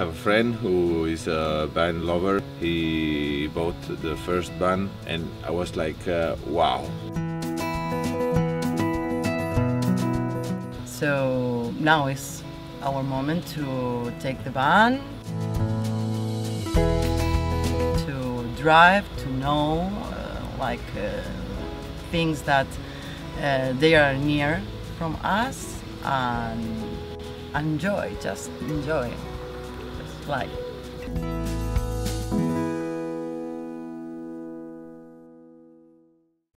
have a friend who is a band lover. He bought the first band, and I was like, uh, wow. So now is our moment to take the van, to drive, to know, uh, like uh, things that uh, they are near from us, and enjoy, just enjoy, like.